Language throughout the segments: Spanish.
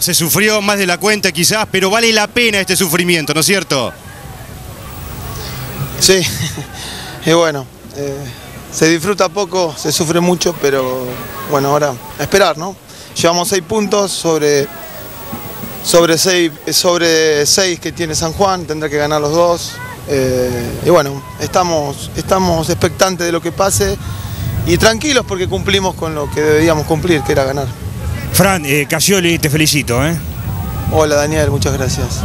Se sufrió más de la cuenta quizás, pero vale la pena este sufrimiento, ¿no es cierto? Sí, y bueno, eh, se disfruta poco, se sufre mucho, pero bueno, ahora esperar, ¿no? Llevamos seis puntos sobre, sobre, seis, sobre seis que tiene San Juan, tendrá que ganar los dos. eh, y bueno, estamos, estamos expectantes de lo que pase y tranquilos porque cumplimos con lo que debíamos cumplir, que era ganar. Fran, eh, Casioli, te felicito, ¿eh? Hola Daniel, muchas gracias.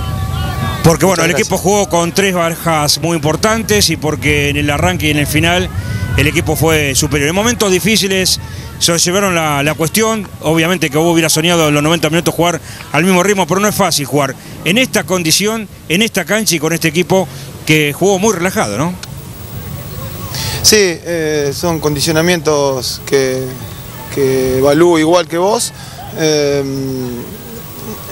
Porque bueno, el equipo jugó con tres bajas muy importantes y porque en el arranque y en el final el equipo fue superior. En momentos difíciles se llevaron la, la cuestión. Obviamente que vos hubiera soñado en los 90 minutos jugar al mismo ritmo, pero no es fácil jugar en esta condición, en esta cancha y con este equipo que jugó muy relajado, ¿no? Sí, eh, son condicionamientos que, que evalúo igual que vos. Eh,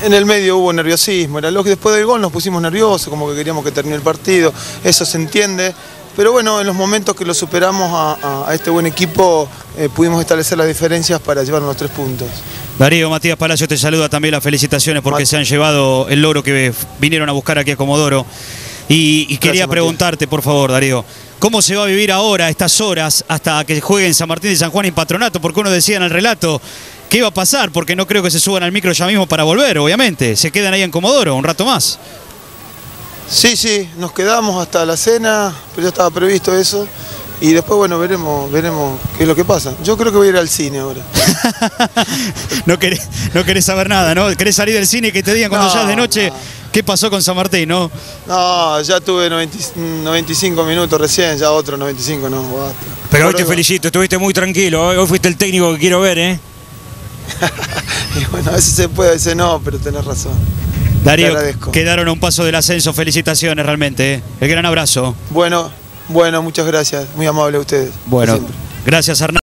en el medio hubo nerviosismo, era que después del gol nos pusimos nerviosos, como que queríamos que termine el partido, eso se entiende. Pero bueno, en los momentos que lo superamos a, a- a este buen equipo, eh, pudimos establecer las diferencias para llevarnos los tres puntos. Darío Matías Palacio te saluda también las felicitaciones porque Mat- se han llevado el logro que vinieron a buscar aquí a Comodoro. Y, y quería preguntarte, por favor, Darío, ¿cómo se va a vivir ahora, estas horas, hasta que jueguen San Martín y San Juan en Patronato? Porque uno decía en el relato, ¿qué iba a pasar? Porque no creo que se suban al micro ya mismo para volver, obviamente. Se quedan ahí en Comodoro un rato más. Sí, sí, nos quedamos hasta la cena, pero ya estaba previsto eso. Y después, bueno, veremos, veremos qué es lo que pasa. Yo creo que voy a ir al cine ahora. no, querés, no querés saber nada, ¿no? Querés salir del cine y que te digan cuando No, ya es de noche no. qué pasó con San Martín, ¿no? No, ya tuve 90 95 minutos recién, ya otros 95 no, basta. Pero hoy te felicito, estuviste muy tranquilo. Hoy fuiste el técnico que quiero ver, ¿eh? Y bueno, a veces se puede, a veces no, pero tenés razón. Darío, quedaron a un paso del ascenso, felicitaciones realmente. ¿eh? El gran abrazo. Bueno, bueno, muchas gracias, muy amable a ustedes. Bueno, gracias Hernán.